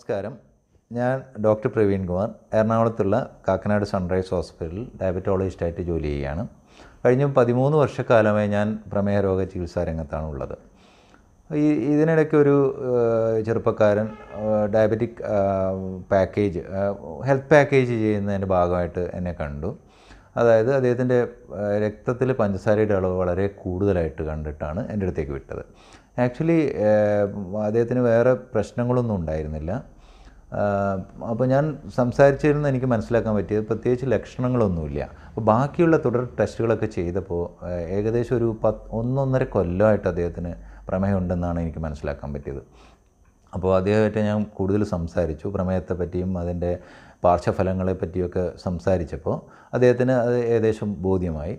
നമസ്കാരം. ഞാൻ ഡോക്ടർ പ്രവീൺ കുമാർ എറണാകുളത്തുള്ള കാക്കനാട് സൺറൈസ് ഹോസ്പിറ്റലിൽ ഡയബറ്റോളജിസ്റ്റായിട്ട് ജോലി ചെയ്യുകയാണ്. കഴിഞ്ഞ പതിമൂന്ന് വർഷക്കാലമായി ഞാൻ പ്രമേഹ രോഗ ചികിത്സാ രംഗത്താണ് ഉള്ളത്. ഈ ഇതിനിടയ്ക്ക് ഒരു ചെറുപ്പക്കാരൻ ഡയബറ്റിക് പാക്കേജ് ഹെൽത്ത് പാക്കേജ് ചെയ്യുന്നതിന്റെ ഭാഗമായിട്ട് എന്നെ കണ്ടു. അതായത് അദ്ദേഹത്തിന്റെ രക്തത്തിൽ പഞ്ചസാരയുടെ അളവ് വളരെ കൂടുതലായിട്ട് കണ്ടിട്ടാണ് എന്റെ അടുത്തേക്ക് വിട്ടത്. ആക്ച്വലി അദ്ദേഹത്തിന് വേറെ പ്രശ്നങ്ങളൊന്നും ഉണ്ടായിരുന്നില്ല. അപ്പോൾ ഞാൻ സംസാരിച്ചിരുന്ന എനിക്ക് മനസ്സിലാക്കാൻ പറ്റിയത് പ്രത്യേകിച്ച് ലക്ഷണങ്ങളൊന്നുമില്ല. അപ്പോൾ ബാക്കിയുള്ള തുടർ ടെസ്റ്റുകളൊക്കെ ചെയ്തപ്പോൾ ഏകദേശം ഒരു പത്ത് ഒന്നൊന്നര കൊല്ലമായിട്ട് അദ്ദേഹത്തിന് പ്രമേയമുണ്ടെന്നാണ് എനിക്ക് മനസ്സിലാക്കാൻ പറ്റിയത്. അപ്പോൾ അദ്ദേഹമായിട്ട് ഞാൻ കൂടുതൽ സംസാരിച്ചു. പ്രമേയത്തെ പറ്റിയും അതിന്റെ പാർശ്വഫലങ്ങളെ പറ്റിയൊക്കെ സംസാരിച്ചപ്പോൾ അദ്ദേഹത്തിന് അത് ഏകദേശം ബോധ്യമായി.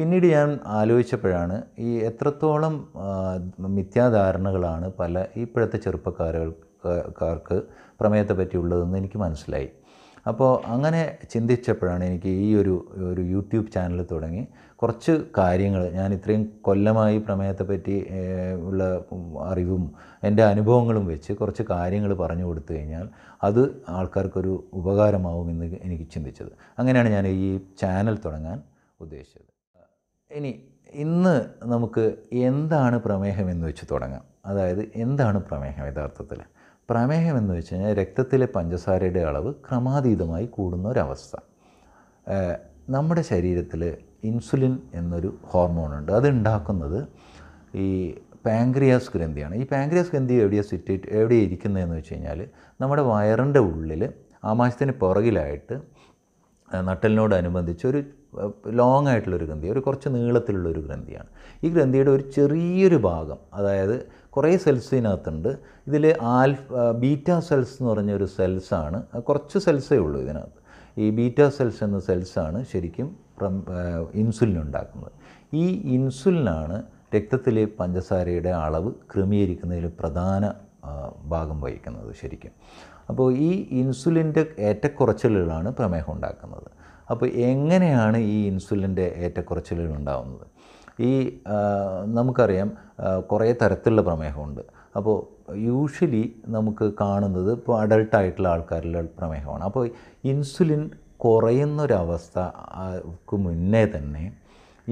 പിന്നീട് ഞാൻ ആലോചിച്ചപ്പോഴാണ് ഈ എത്രത്തോളം മിഥ്യാധാരണകളാണ് പല ഇപ്പോഴത്തെ ചെറുപ്പക്കാരക്കാർക്ക് പ്രമേയത്തെ പറ്റിയുള്ളതെന്ന് എനിക്ക് മനസ്സിലായി. അപ്പോൾ അങ്ങനെ ചിന്തിച്ചപ്പോഴാണ് എനിക്ക് ഈ ഒരു ഒരു യൂട്യൂബ് ചാനൽ തുടങ്ങി കുറച്ച് കാര്യങ്ങൾ ഞാൻ ഇത്രയും കൊല്ലമായി പ്രമേയത്തെ പറ്റി ഉള്ള അറിവും എന്റെ അനുഭവങ്ങളും വെച്ച് കുറച്ച് കാര്യങ്ങൾ പറഞ്ഞു കൊടുത്തു കഴിഞ്ഞാൽ അത് ആൾക്കാർക്കൊരു ഉപകാരമാവുമെന്ന് എനിക്ക് ചിന്തിച്ചത്. അങ്ങനെയാണ് ഞാൻ ഈ ചാനൽ തുടങ്ങാൻ ഉദ്ദേശിച്ചത്. ഇനി ഇന്ന് നമുക്ക് എന്താണ് പ്രമേഹം എന്ന് വെച്ച് തുടങ്ങാം. അതായത് എന്താണ് പ്രമേഹം യഥാർത്ഥത്തിൽ പ്രമേഹം എന്ന് വെച്ച് കഴിഞ്ഞാൽ രക്തത്തിലെ പഞ്ചസാരയുടെ അളവ് ക്രമാതീതമായി കൂടുന്ന ഒരവസ്ഥ. നമ്മുടെ ശരീരത്തിൽ ഇൻസുലിൻ എന്നൊരു ഹോർമോണുണ്ട് അത് ഉണ്ടാക്കുന്നത് ഈ പാങ്ക്രിയാസ് ഗ്രന്ഥിയാണ്. ഈ പാങ്ക്രിയാസ് ഗ്രന്ഥി എവിടെയാണ് സിറ്റേറ്റ് എവിടെയാണ് ഇരിക്കുന്നതെന്ന് വെച്ച് കഴിഞ്ഞാൽ നമ്മുടെ വയറിന്റെ ഉള്ളിൽ ആമാശത്തിന് പുറകിലായിട്ട് നട്ടലിനോടനുബന്ധിച്ച് ഒരു ലോങ് ആയിട്ടുള്ളൊരു ഗ്രന്ഥി ഒരു കുറച്ച് നീളത്തിലുള്ളൊരു ഗ്രന്ഥിയാണ്. ഈ ഗ്രന്ഥിയുടെ ഒരു ചെറിയൊരു ഭാഗം അതായത് കുറേ സെൽസ് ഇതിനകത്തുണ്ട് ഇതിൽ ആൽഫ ബീറ്റ സെൽസ് എന്ന് പറഞ്ഞ ഒരു സെൽസാണ് കുറച്ച് സെൽസേ ഉള്ളൂ ഇതിനകത്ത്. ഈ ബീറ്റ സെൽസ് എന്ന സെൽസാണ് ശരിക്കും ഇൻസുലിൻ ഉണ്ടാക്കുന്നത്. ഈ ഇൻസുലിനാണ് രക്തത്തിലെ പഞ്ചസാരയുടെ അളവ് ക്രമീകരിക്കുന്നതിൽ പ്രധാന ഭാഗം വഹിക്കുന്നത് ശരിക്കും. അപ്പോൾ ഈ ഇൻസുലിന്റെ ഏറ്റക്കുറച്ചിലുകളാണ് പ്രമേഹം ഉണ്ടാക്കുന്നത്. അപ്പോൾ എങ്ങനെയാണ് ഈ ഇൻസുലിന്റെ ഏറ്റക്കുറച്ചിലുകൾ ഉണ്ടാകുന്നത് ഈ നമുക്കറിയാം കുറേ തരത്തിലുള്ള പ്രമേഹമുണ്ട്. അപ്പോൾ യൂഷ്വലി നമുക്ക് കാണുന്നത് ഇപ്പോൾ അഡൾട്ടായിട്ടുള്ള ആൾക്കാരിലുള്ള പ്രമേഹമാണ്. അപ്പോൾ ഇൻസുലിൻ കുറയുന്നൊരവസ്ഥക്ക് മുന്നേ തന്നെ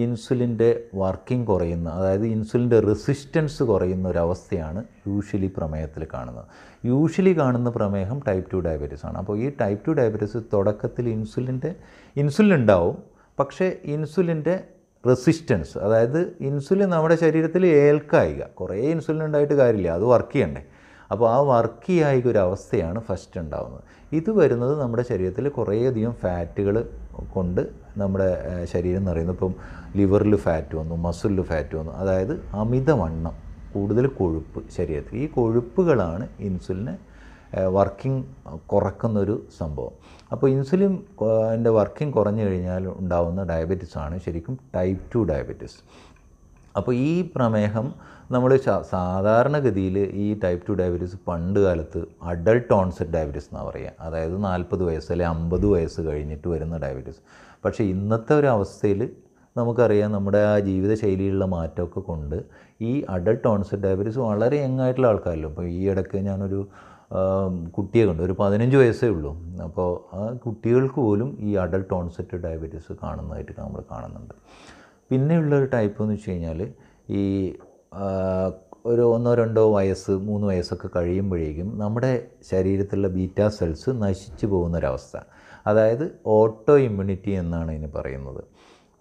ഇൻസുലിന്റെ വർക്കിംഗ് കുറയുന്ന അതായത് ഇൻസുലിന്റെ റെസിസ്റ്റൻസ് കുറയുന്ന ഒരവസ്ഥയാണ് യൂഷ്വലി പ്രമേഹത്തിൽ കാണുന്നത്. യൂഷ്വലി കാണുന്ന പ്രമേഹം ടൈപ്പ് ടു ഡയബറ്റീസ് ആണ്. അപ്പോൾ ഈ ടൈപ്പ് ടു ഡയബറ്റീസ് തുടക്കത്തിൽ ഇൻസുലിന്റെ ഇൻസുലിൻ ഉണ്ടാവും പക്ഷേ ഇൻസുലിന്റെ റെസിസ്റ്റൻസ് അതായത് ഇൻസുലിൻ നമ്മുടെ ശരീരത്തിൽ ഏൽക്കായിക. കുറേ ഇൻസുലിൻ ഉണ്ടായിട്ട് കാര്യമില്ല അത് വർക്ക് ചെയ്യണ്ടേ? അപ്പോൾ ആ വർക്ക് ചെയ്യായിക ഒരു അവസ്ഥയാണ് ഫസ്റ്റ് ഉണ്ടാകുന്നത് ഇത് വരുന്നത് നമ്മുടെ ശരീരത്തിൽ കുറേയധികം ഫാറ്റുകൾ കൊണ്ട് നമ്മുടെ ശരീരം നിറയുന്നു. ഇപ്പം ലിവറിൽ ഫാറ്റ് വന്നു മസിലിൽ ഫാറ്റ് വന്നു. അതായത് അമിതവണ്ണം കൂടുതൽ കൊഴുപ്പ് ശരീരത്തിൽ. ഈ കൊഴുപ്പുകളാണ് ഇൻസുലിനെ വർക്കിംഗ് കുറക്കുന്നൊരു സംഭവം. അപ്പോൾ ഇൻസുലിൻ എന്റെ വർക്കിംഗ് കുറഞ്ഞു കഴിഞ്ഞാൽ ഉണ്ടാകുന്ന ഡയബറ്റിസ് ആണ് ശരിക്കും ടൈപ്പ് ടു ഡയബറ്റിസ്. അപ്പോൾ ഈ പ്രമേഹം നമ്മൾ സാധാരണഗതിയിൽ ഈ ടൈപ്പ് ടു ഡയബറ്റീസ് പണ്ട് കാലത്ത് അഡൾട്ട് ഓൺസെറ്റ് ഡയബറ്റീസ് എന്നാണ് പറയുക. അതായത് നാൽപ്പത് വയസ്സ് അല്ലെങ്കിൽ അമ്പത് വയസ്സ് കഴിഞ്ഞിട്ട് വരുന്ന ഡയബറ്റീസ് പക്ഷേ ഇന്നത്തെ ഒരു അവസ്ഥയിൽ നമുക്കറിയാം നമ്മുടെ ആ ജീവിതശൈലിയിലുള്ള മാറ്റമൊക്കെ കൊണ്ട് ഈ അഡൾട്ട് ഓൺസെറ്റ് ഡയബറ്റീസ് വളരെ യങ് ആയിട്ടുള്ള ആൾക്കാരല്ലോ. അപ്പോൾ ഈ ഇടയ്ക്ക് ഞാനൊരു കുട്ടിയെ കണ്ടു. ഒരു പതിനഞ്ച് വയസ്സേ ഉള്ളൂ. അപ്പോൾ ആ കുട്ടികൾക്ക് പോലും ഈ അഡൾട്ട് ഓൺസെറ്റ് ഡയബറ്റീസ് കാണുന്നതായിട്ട് നമ്മൾ കാണുന്നുണ്ട്. പിന്നെയുള്ള ഒരു ടൈപ്പ് എന്ന് വെച്ച് കഴിഞ്ഞാൽ ഈ ഒരു ഒന്നോ രണ്ടോ വയസ്സ് മൂന്ന് വയസ്സൊക്കെ കഴിയുമ്പോഴേക്കും നമ്മുടെ ശരീരത്തിലുള്ള ബീറ്റാ സെൽസ് നശിച്ചു പോകുന്നൊരവസ്ഥ. അതായത് ഓട്ടോ ഇമ്മ്യൂണിറ്റി എന്നാണ് ഇതിന് പറയുന്നത്.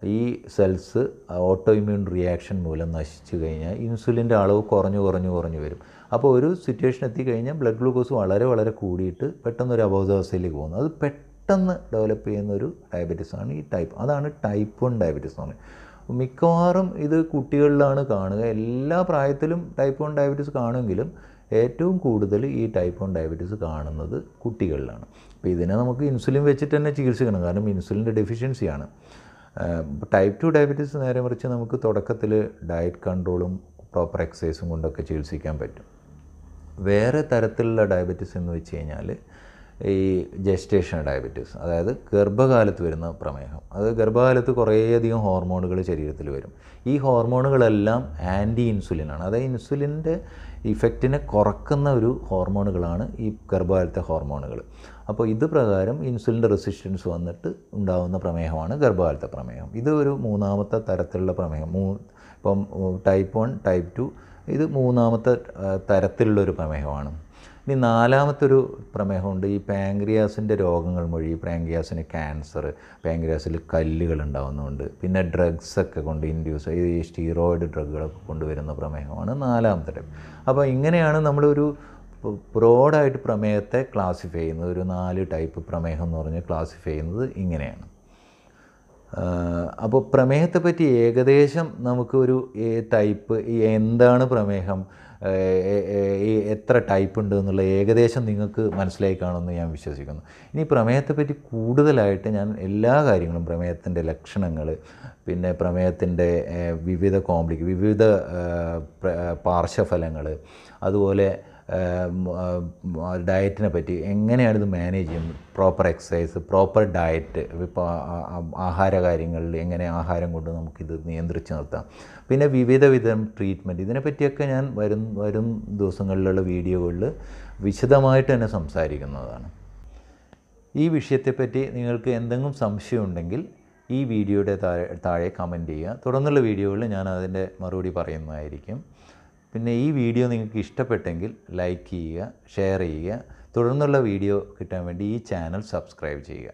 ഈ സെൽസ് ഓട്ടോ ഇമ്മ്യൂൺ റിയാക്ഷൻ മൂലം നശിച്ചു കഴിഞ്ഞാൽ ഇൻസുലിന്റെ അളവ് കുറഞ്ഞു കുറഞ്ഞു കുറഞ്ഞു വരും. അപ്പോൾ ഒരു സിറ്റുവേഷൻ എത്തിക്കഴിഞ്ഞാൽ ബ്ലഡ് ഗ്ലൂക്കോസ് വളരെ വളരെ കൂടിയിട്ട് പെട്ടെന്നൊരു അബോധാവസ്ഥയിലേക്ക് പോകുന്നു. അത് പെട്ടെന്ന് ഡെവലപ്പ് ചെയ്യുന്ന ഒരു ഡയബറ്റീസാണ് ഈ ടൈപ്പ് അതാണ് ടൈപ്പ് വൺ ഡയബറ്റീസ് എന്ന് പറയുന്നത്. മിക്കവാറും ഇത് കുട്ടികളിലാണ് കാണുക. എല്ലാ പ്രായത്തിലും ടൈപ്പ് വൺ ഡയബറ്റീസ് കാണുമെങ്കിലും ഏറ്റവും കൂടുതൽ ഈ ടൈപ്പ് വൺ ഡയബറ്റീസ് കാണുന്നത് കുട്ടികളിലാണ്. അപ്പോൾ ഇതിനെ നമുക്ക് ഇൻസുലിൻ വെച്ചിട്ട് തന്നെ ചികിത്സിക്കണം. കാരണം ഇൻസുലിന്റെ ഡെഫിഷ്യൻസിയാണ് ടൈപ്പ് ടു ഡയബറ്റീസ് നേരെ മറിച്ച് നമുക്ക് തുടക്കത്തിൽ ഡയറ്റ് കൺട്രോളും പ്രോപ്പർ എക്സസൈസും കൊണ്ടൊക്കെ ചികിത്സിക്കാൻ പറ്റും. വേറെ തരത്തിലുള്ള ഡയബറ്റീസ് എന്ന് വെച്ച് കഴിഞ്ഞാൽ ഈ ജസ്റ്റേഷൻ ഡയബറ്റീസ് അതായത് ഗർഭകാലത്ത് വരുന്ന പ്രമേഹം. അത് ഗർഭകാലത്ത് കുറേയധികം ഹോർമോണുകൾ ശരീരത്തിൽ വരും. ഈ ഹോർമോണുകളെല്ലാം ആന്റി ഇൻസുലിനാണ് അതായത് ഇൻസുലിന്റെ ഇഫക്റ്റിനെ കുറക്കുന്ന ഒരു ഹോർമോണുകളാണ് ഈ ഗർഭകാലത്തെ ഹോർമോണുകൾ. അപ്പോൾ ഇത് പ്രകാരം ഇൻസുലിന്റെ റെസിസ്റ്റൻസ് വന്നിട്ട് ഉണ്ടാകുന്ന പ്രമേഹമാണ് ഗർഭകാലത്തെ പ്രമേഹം. ഇത് ഒരു മൂന്നാമത്തെ തരത്തിലുള്ള പ്രമേഹം. മൂ ഇപ്പം ടൈപ്പ് വൺ ടൈപ്പ് ടു ഇത് മൂന്നാമത്തെ തരത്തിലുള്ളൊരു പ്രമേഹമാണ്. ഇനി നാലാമത്തെ ഒരു പ്രമേഹമുണ്ട്. ഈ പാങ്ക്രിയാസിന്റെ രോഗങ്ങൾ വഴി പാങ്ക്രിയാസിന് ക്യാൻസർ പാങ്ക്രിയാസിൽ കല്ലുകൾ ഉണ്ടാകുന്നുണ്ട് പിന്നെ ഡ്രഗ്സൊക്കെ കൊണ്ട് ഇൻഡ്യൂസ് ഈ സ്റ്റീറോയിഡ് ഡ്രഗുകളൊക്കെ കൊണ്ടുവരുന്ന പ്രമേഹമാണ് നാലാമത്തെ ടൈപ്പ് അപ്പോൾ ഇങ്ങനെയാണ് നമ്മളൊരു ബ്രോഡായിട്ട് പ്രമേഹത്തെ ക്ലാസിഫൈ ചെയ്യുന്നത്. ഒരു നാല് ടൈപ്പ് പ്രമേഹം എന്ന് പറഞ്ഞ് ക്ലാസിഫൈ ചെയ്യുന്നത് ഇങ്ങനെയാണ്. അപ്പോൾ പ്രമേഹത്തെ പറ്റി ഏകദേശം നമുക്കൊരു ടൈപ്പ് എന്താണ് പ്രമേഹം എത്ര ടൈപ്പ് ഉണ്ട് എന്നുള്ള ഏകദേശം നിങ്ങൾക്ക് മനസ്സിലായി കാണുമെന്ന് ഞാൻ വിശ്വസിക്കുന്നു. ഇനി പ്രമേഹത്തെ പറ്റി കൂടുതലായിട്ട് ഞാൻ എല്ലാ കാര്യങ്ങളും പ്രമേയത്തിന്റെ ലക്ഷണങ്ങൾ പിന്നെ പ്രമേയത്തിന്റെ വിവിധ കോംപ്ലിക്ക വിവിധ പാർശ്വഫലങ്ങൾ അതുപോലെ ഡയറ്റിനെ പറ്റി എങ്ങനെയാണ് ഇത് മാനേജ് ചെയ്യുന്നത്? പ്രോപ്പർ എക്സസൈസ് പ്രോപ്പർ ഡയറ്റ് ഇപ്പോൾ ആഹാര കാര്യങ്ങളിൽ എങ്ങനെ ആഹാരം കൊണ്ട് നമുക്കിത് നിയന്ത്രിച്ച് നിർത്താം? പിന്നെ വിവിധ വിധം ട്രീറ്റ്മെന്റ് ഇതിനെപ്പറ്റിയൊക്കെ ഞാൻ വരും വരും ദിവസങ്ങളിലുള്ള വീഡിയോകളിൽ വിശദമായിട്ട് തന്നെ സംസാരിക്കുന്നതാണ്. ഈ വിഷയത്തെപ്പറ്റി നിങ്ങൾക്ക് എന്തെങ്കിലും സംശയമുണ്ടെങ്കിൽ ഈ വീഡിയോയുടെ താഴെ താഴെ കമന്റ് ചെയ്യുക. തുടർന്നുള്ള വീഡിയോകളിൽ ഞാൻ അതിന്റെ മറുപടി പറയുന്നതായിരിക്കും. പിന്നെ ഈ വീഡിയോ നിങ്ങൾക്ക് ഇഷ്ടപ്പെട്ടെങ്കിൽ ലൈക്ക് ചെയ്യുക ഷെയർ ചെയ്യുക. തുടർന്നുള്ള വീഡിയോ കിട്ടാൻ വേണ്ടി ഈ ചാനൽ സബ്സ്ക്രൈബ് ചെയ്യുക.